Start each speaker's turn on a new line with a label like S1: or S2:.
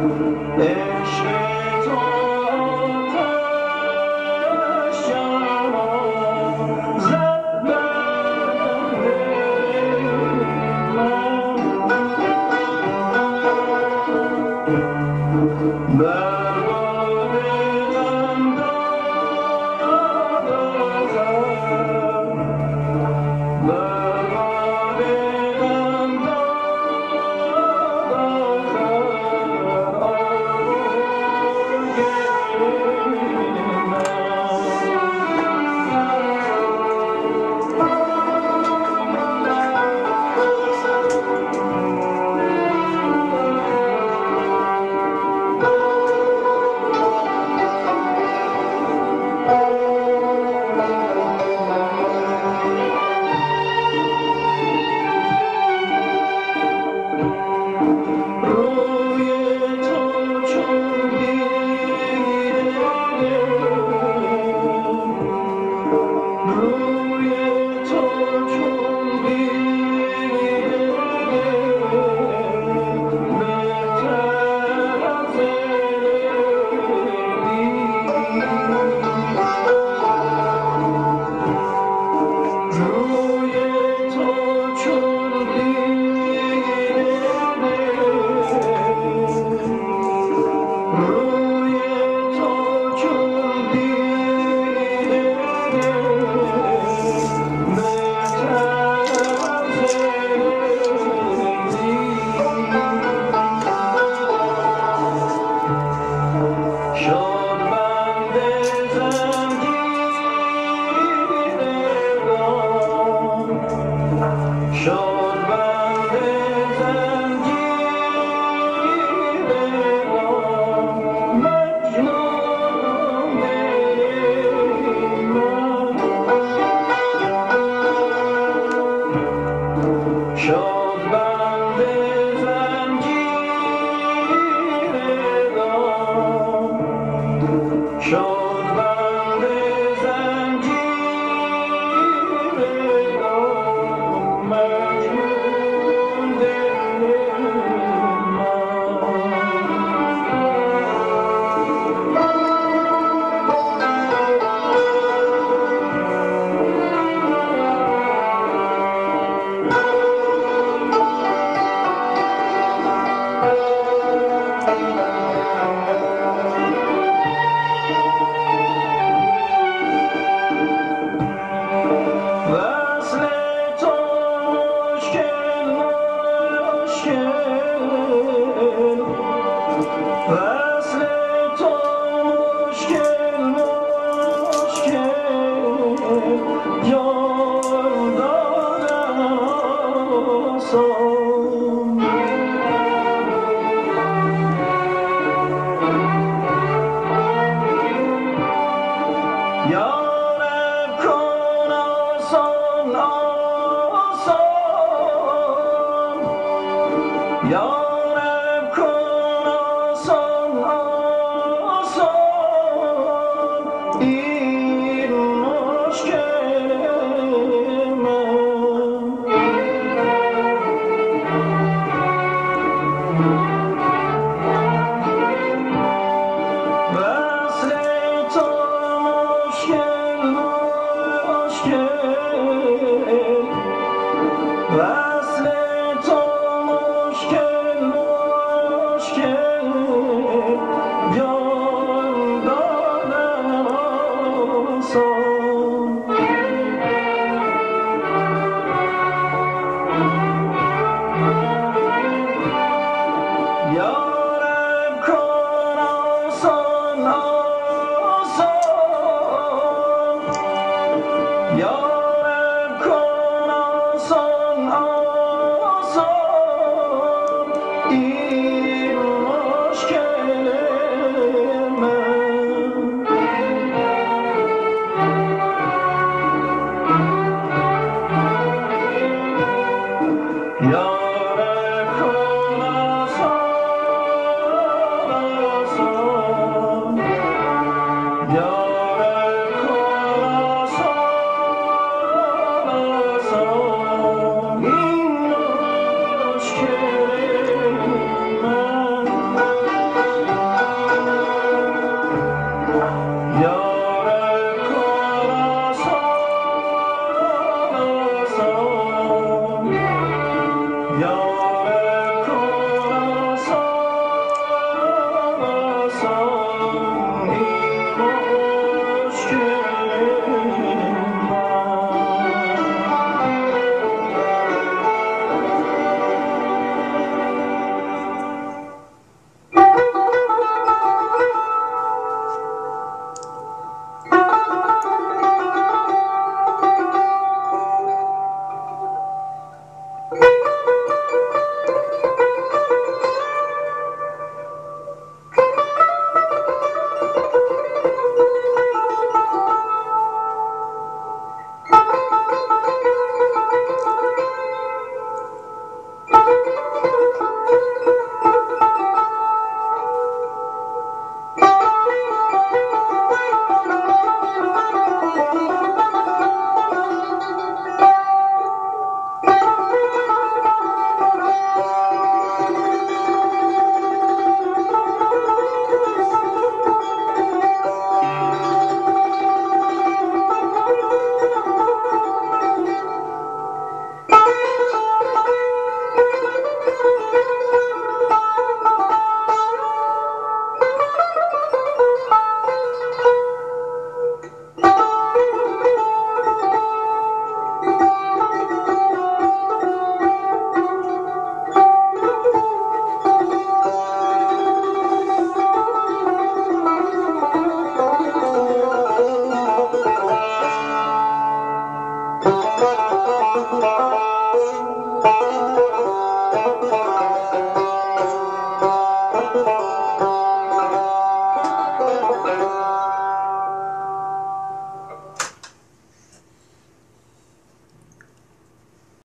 S1: enche Ooh. show. Yo. Yeah. oh, so